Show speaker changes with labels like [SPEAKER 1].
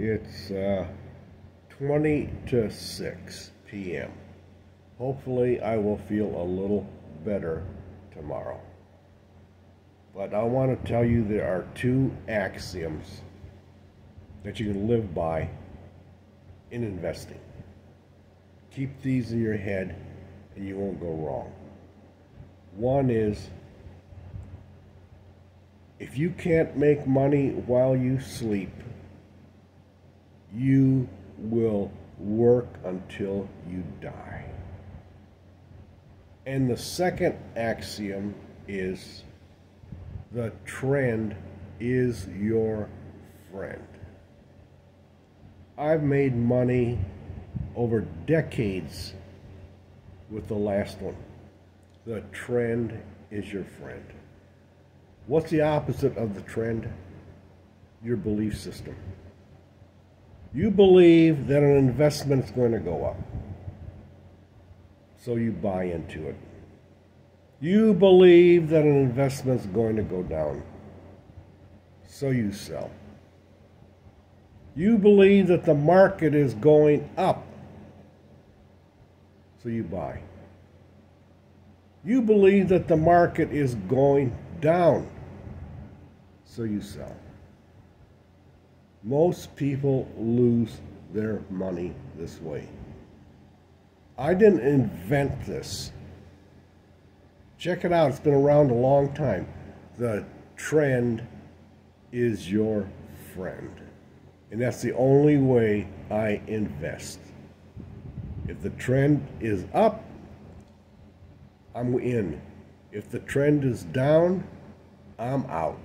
[SPEAKER 1] It's uh, 20 to 6 p.m. Hopefully, I will feel a little better tomorrow. But I want to tell you there are two axioms that you can live by in investing. Keep these in your head and you won't go wrong. One is if you can't make money while you sleep, you will work until you die. And the second axiom is the trend is your friend. I've made money over decades with the last one. The trend is your friend. What's the opposite of the trend? Your belief system. You believe that an investment is going to go up, so you buy into it. You believe that an investment is going to go down, so you sell. You believe that the market is going up, so you buy. You believe that the market is going down, so you sell. Most people lose their money this way. I didn't invent this. Check it out, it's been around a long time. The trend is your friend. And that's the only way I invest. If the trend is up, I'm in. If the trend is down, I'm out.